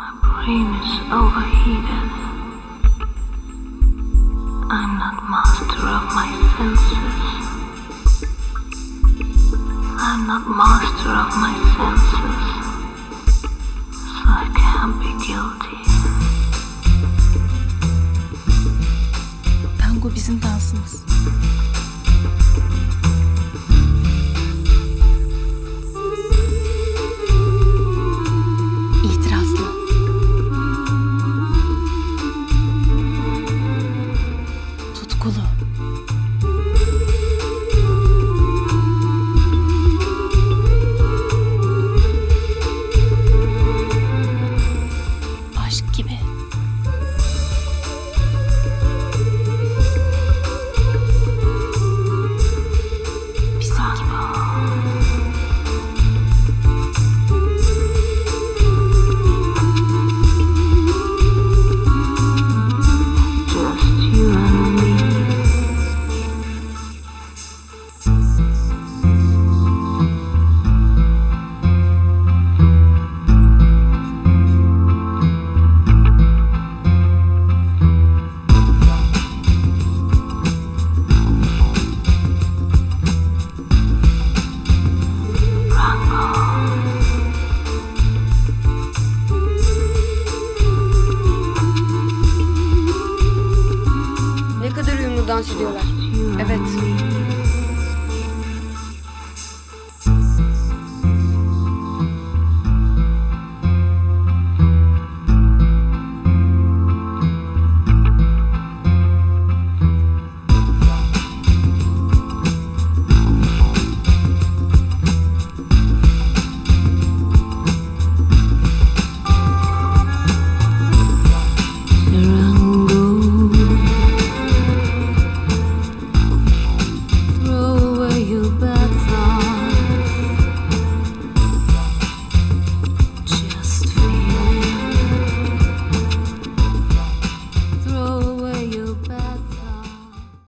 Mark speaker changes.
Speaker 1: My brain is overheated. I'm not master of my senses. I'm not master of my senses. So I can't be guilty.
Speaker 2: Tango bizim dansımız.
Speaker 3: kokulu. dans ediyorlar. Evet.